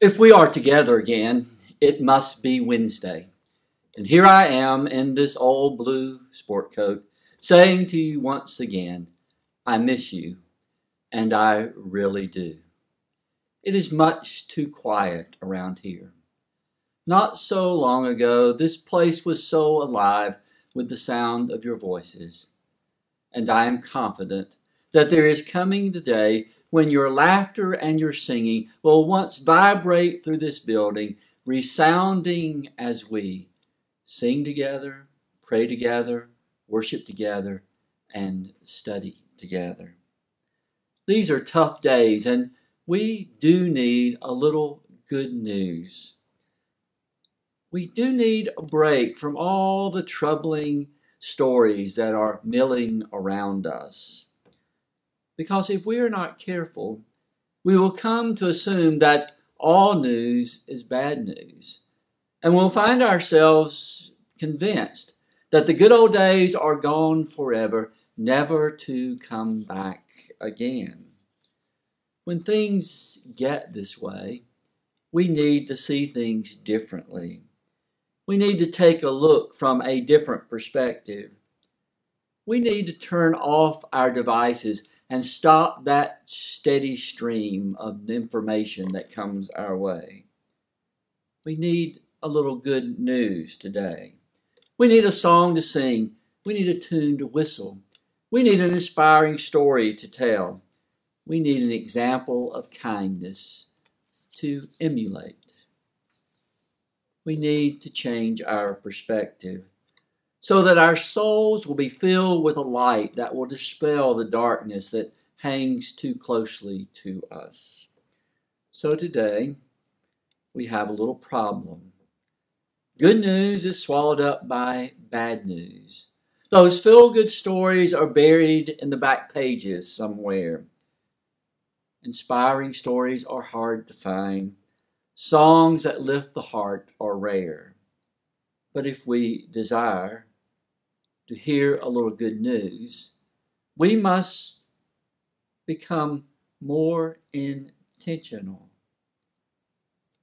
If we are together again, it must be Wednesday. And here I am in this old blue sport coat, saying to you once again, I miss you, and I really do. It is much too quiet around here. Not so long ago, this place was so alive with the sound of your voices. And I am confident that there is coming the day when your laughter and your singing will once vibrate through this building, resounding as we sing together, pray together, worship together, and study together. These are tough days, and we do need a little good news. We do need a break from all the troubling stories that are milling around us. Because if we are not careful, we will come to assume that all news is bad news. And we'll find ourselves convinced that the good old days are gone forever, never to come back again. When things get this way, we need to see things differently. We need to take a look from a different perspective. We need to turn off our devices and stop that steady stream of information that comes our way. We need a little good news today. We need a song to sing. We need a tune to whistle. We need an inspiring story to tell. We need an example of kindness to emulate. We need to change our perspective so that our souls will be filled with a light that will dispel the darkness that hangs too closely to us. So today, we have a little problem. Good news is swallowed up by bad news. Those feel good stories are buried in the back pages somewhere. Inspiring stories are hard to find. Songs that lift the heart are rare. But if we desire to hear a little good news, we must become more intentional.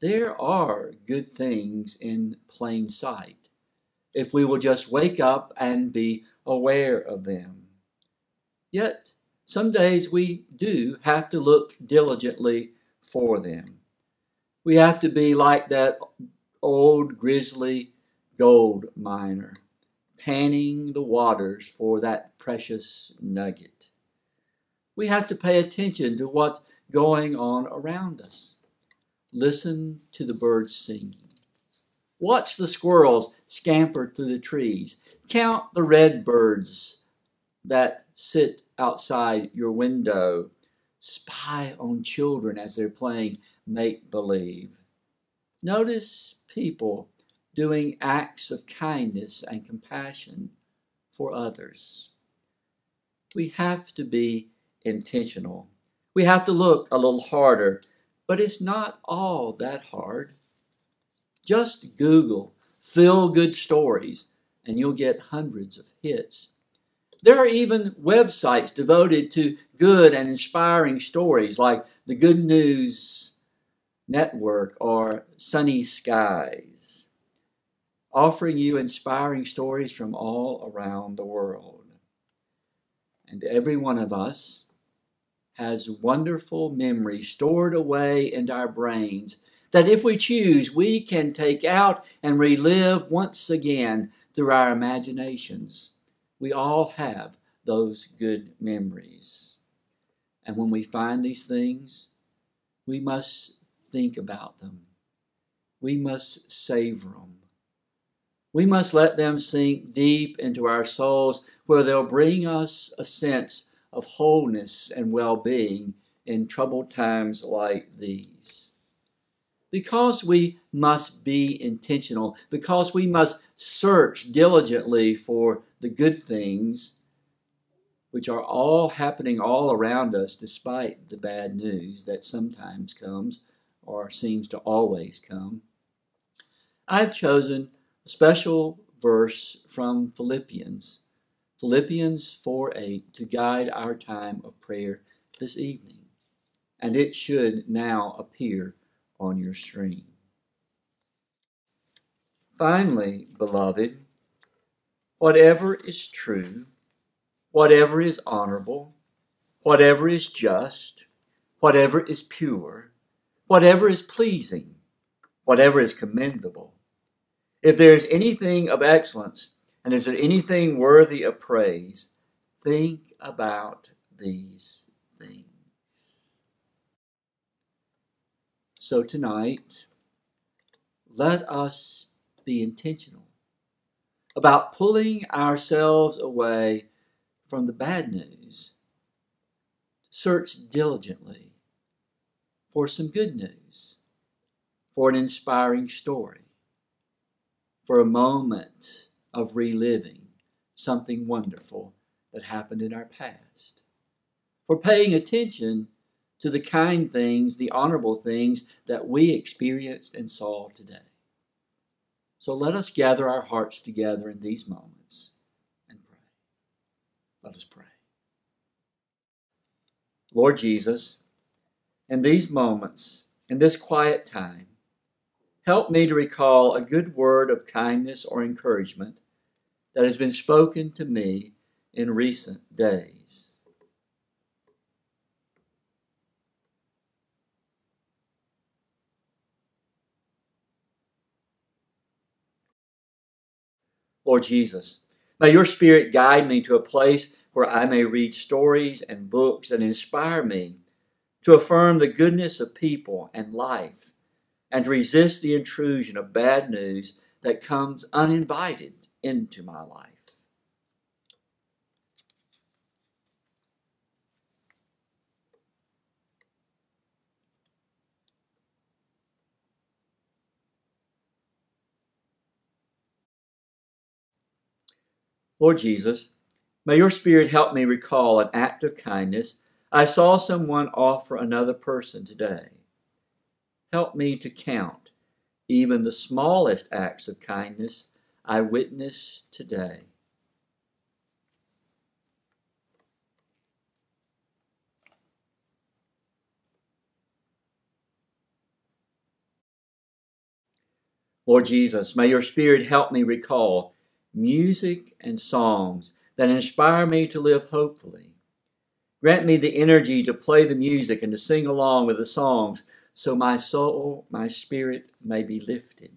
There are good things in plain sight if we will just wake up and be aware of them. Yet, some days we do have to look diligently for them. We have to be like that old grizzly gold miner panning the waters for that precious nugget. We have to pay attention to what's going on around us. Listen to the birds singing. Watch the squirrels scamper through the trees. Count the red birds that sit outside your window. Spy on children as they're playing make believe. Notice people doing acts of kindness and compassion for others. We have to be intentional. We have to look a little harder, but it's not all that hard. Just Google feel good stories and you'll get hundreds of hits. There are even websites devoted to good and inspiring stories like the Good News Network or Sunny Skyz offering you inspiring stories from all around the world. And every one of us has wonderful memories stored away in our brains that if we choose, we can take out and relive once again through our imaginations. We all have those good memories. And when we find these things, we must think about them. We must savor them. We must let them sink deep into our souls where they'll bring us a sense of wholeness and well being in troubled times like these. Because we must be intentional, because we must search diligently for the good things, which are all happening all around us despite the bad news that sometimes comes or seems to always come. I've chosen special verse from Philippians, Philippians 4 8, to guide our time of prayer this evening. And it should now appear on your screen. Finally, beloved, whatever is true, whatever is honorable, whatever is just, whatever is pure, whatever is pleasing, whatever is commendable, if there is anything of excellence, and is there anything worthy of praise, think about these things. So tonight, let us be intentional about pulling ourselves away from the bad news. Search diligently for some good news, for an inspiring story, for a moment of reliving something wonderful that happened in our past, for paying attention to the kind things, the honorable things that we experienced and saw today. So let us gather our hearts together in these moments and pray. Let us pray. Lord Jesus, in these moments, in this quiet time, help me to recall a good word of kindness or encouragement that has been spoken to me in recent days. Lord Jesus, may your Spirit guide me to a place where I may read stories and books that inspire me to affirm the goodness of people and life and resist the intrusion of bad news that comes uninvited into my life. Lord Jesus, may your Spirit help me recall an act of kindness I saw someone offer another person today. Help me to count even the smallest acts of kindness I witness today. Lord Jesus, may your Spirit help me recall music and songs that inspire me to live hopefully. Grant me the energy to play the music and to sing along with the songs so my soul, my spirit may be lifted.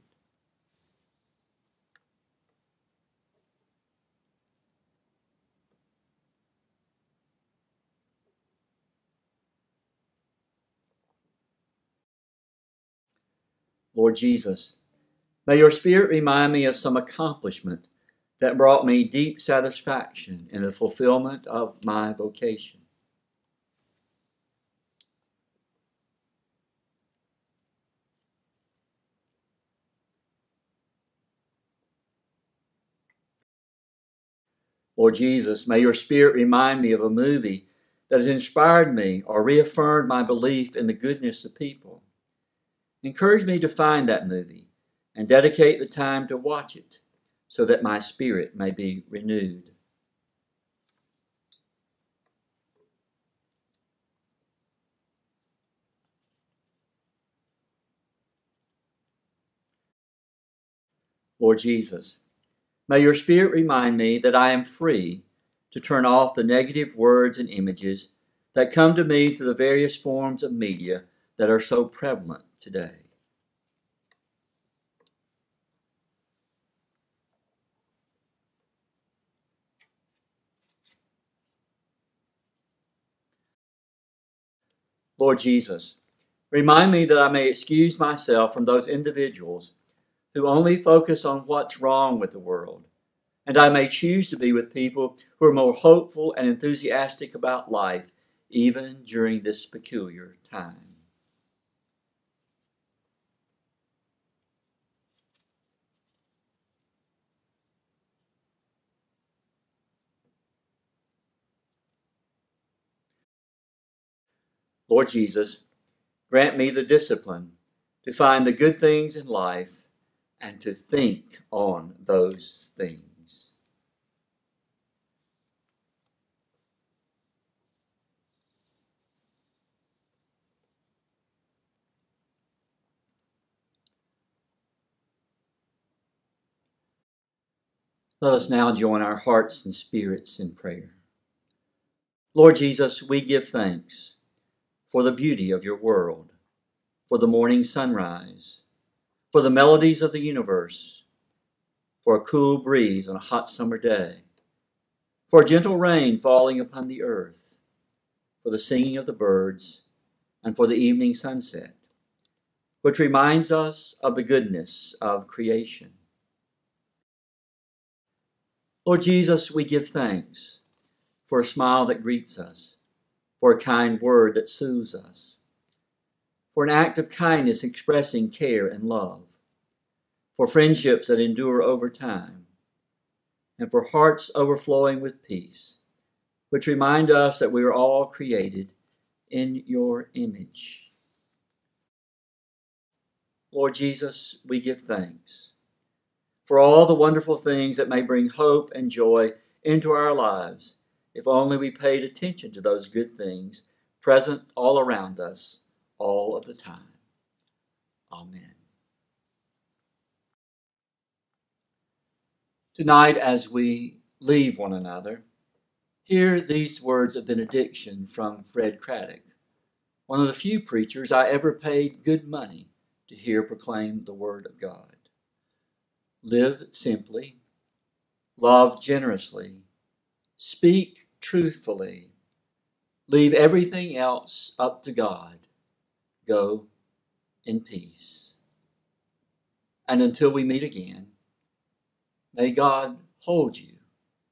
Lord Jesus, may your Spirit remind me of some accomplishment that brought me deep satisfaction in the fulfillment of my vocation. Lord Jesus, may your Spirit remind me of a movie that has inspired me or reaffirmed my belief in the goodness of people. Encourage me to find that movie and dedicate the time to watch it so that my spirit may be renewed. Lord Jesus, may your Spirit remind me that I am free to turn off the negative words and images that come to me through the various forms of media that are so prevalent today. Lord Jesus, remind me that I may excuse myself from those individuals who only focus on what's wrong with the world, and I may choose to be with people who are more hopeful and enthusiastic about life, even during this peculiar time. Lord Jesus, grant me the discipline to find the good things in life and to think on those things. Let us now join our hearts and spirits in prayer. Lord Jesus, we give thanks for the beauty of your world, for the morning sunrise for the melodies of the universe, for a cool breeze on a hot summer day, for a gentle rain falling upon the earth, for the singing of the birds, and for the evening sunset, which reminds us of the goodness of creation. Lord Jesus, we give thanks for a smile that greets us, for a kind word that soothes us, for an act of kindness expressing care and love, for friendships that endure over time, and for hearts overflowing with peace, which remind us that we are all created in your image. Lord Jesus, we give thanks for all the wonderful things that may bring hope and joy into our lives if only we paid attention to those good things present all around us all of the time. Amen. Tonight, as we leave one another, hear these words of benediction from Fred Craddock, one of the few preachers I ever paid good money to hear proclaim the Word of God. Live simply, love generously, speak truthfully, leave everything else up to God. Go in peace. And until we meet again, May God hold you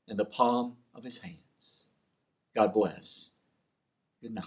in the palm of his hands. God bless. Good night.